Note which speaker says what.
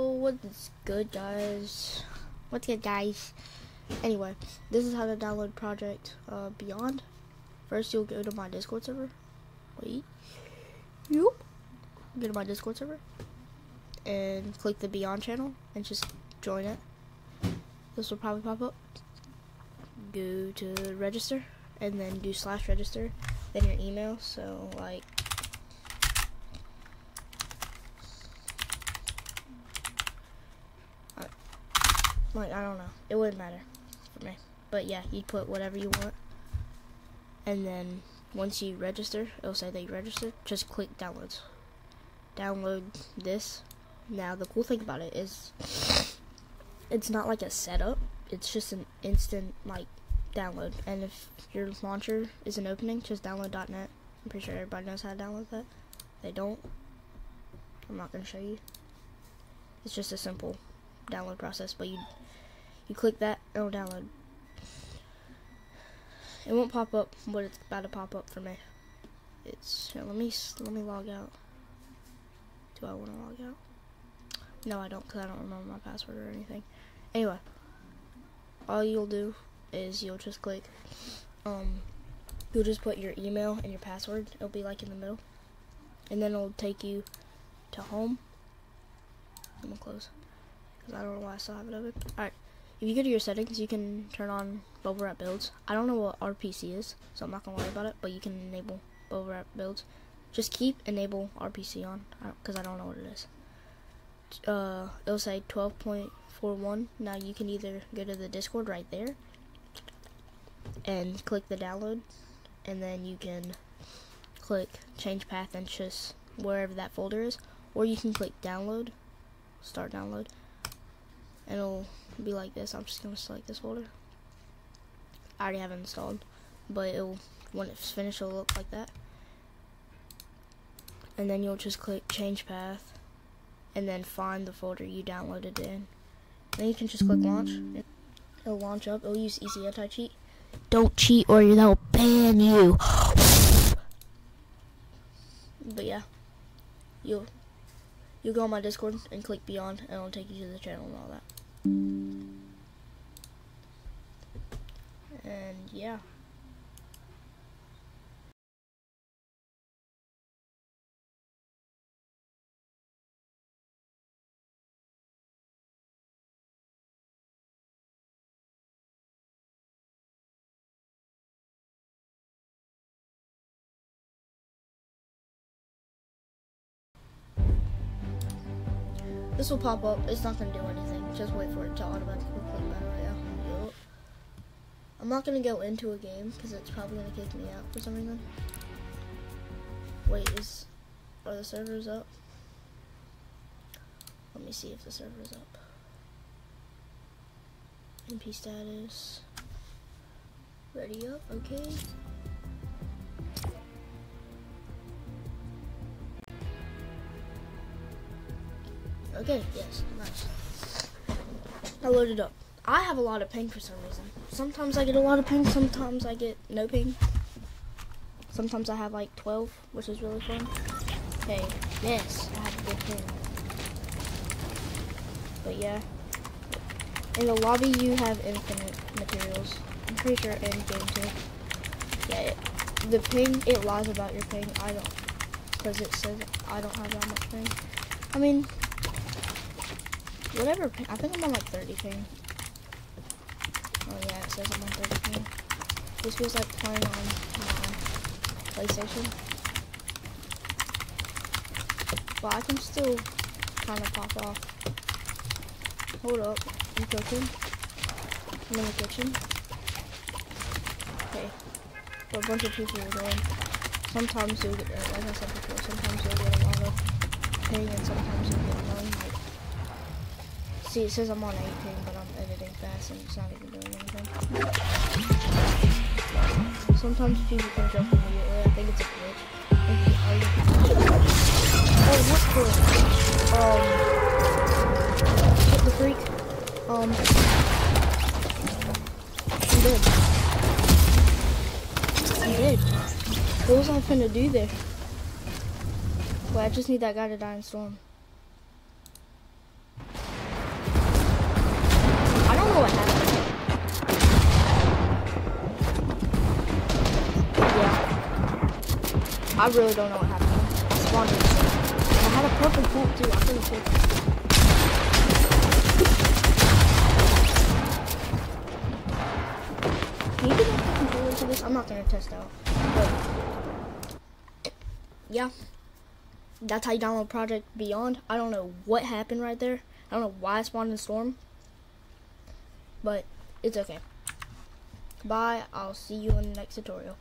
Speaker 1: What's good, guys? What's good, guys? Anyway, this is how to download Project uh, Beyond. First, you'll go to my Discord server. Wait. Yep. Go to my Discord server. And click the Beyond channel and just join it. This will probably pop up. Go to register and then do slash register. Then your email. So, like, like I don't know. It wouldn't matter for me. But yeah, you put whatever you want. And then once you register, it'll say that you registered. Just click downloads. Download this. Now the cool thing about it is it's not like a setup. It's just an instant like download. And if your launcher isn't opening, just download.net. I'm pretty sure everybody knows how to download that. they don't. I'm not gonna show you. It's just a simple download process, but you you click that, it'll download. It won't pop up, but it's about to pop up for me. It's here, let me let me log out. Do I want to log out? No, I don't, cause I don't remember my password or anything. Anyway, all you'll do is you'll just click. Um, you'll just put your email and your password. It'll be like in the middle, and then it'll take you to home. I'm gonna close I don't know why I still have it open. Alright, if you go to your settings, you can turn on bubble wrap builds. I don't know what RPC is, so I'm not going to worry about it, but you can enable bubble wrap builds. Just keep enable RPC on, because I don't know what it is. Uh, it'll say 12.41. Now you can either go to the Discord right there and click the download, and then you can click change path and just wherever that folder is, or you can click download, start download, and it'll be like this. I'm just gonna select this folder. I already have it installed, but it'll when it's finished, it'll look like that. And then you'll just click change path, and then find the folder you downloaded in. Then you can just click launch. It'll launch up. It'll use easy anti cheat. Don't cheat, or they'll ban you. but yeah, you'll you'll go on my Discord and click beyond, and it'll take you to the channel and all that. And yeah. This will pop up. It's not going to do anything. Just wait for it to automatically. I'm not going to go into a game because it's probably going to kick me out for some reason. Wait, is are the servers up? Let me see if the server's up. MP status. Ready up, okay. Okay, yes, nice. I loaded up. I have a lot of ping for some reason. Sometimes I get a lot of ping, sometimes I get no ping. Sometimes I have like 12, which is really fun. Okay, yes, I have a good ping. But yeah. In the lobby you have infinite materials. I'm pretty sure in game too. Yeah, it, the ping, it lies about your ping. I don't, because it says I don't have that much ping. I mean, Whatever ping. I think I'm on like 30 ping. Oh yeah, it says I'm on 30 ping. This feels like playing on my PlayStation. But I can still kind of pop off. Hold up. I'm cooking. I'm in the kitchen. Okay. What a bunch of people are going. Sometimes you'll get, like I said before, sometimes you'll get a lot of ping and sometimes you'll get See, it says I'm on 18, but I'm editing fast and it's not even doing anything. Sometimes people can jump immediately. I think it's a glitch. Oh, what? Um, the freak. Um, I'm dead. I'm dead. What was I finna do there? Wait, I just need that guy to die in storm. I really don't know what happened. I spawned in I had a purple boot too. I couldn't take Can you get the controller to this? I'm not gonna test out. But yeah. That's how you download Project Beyond. I don't know what happened right there. I don't know why I spawned in Storm. But it's okay. Bye. I'll see you in the next tutorial.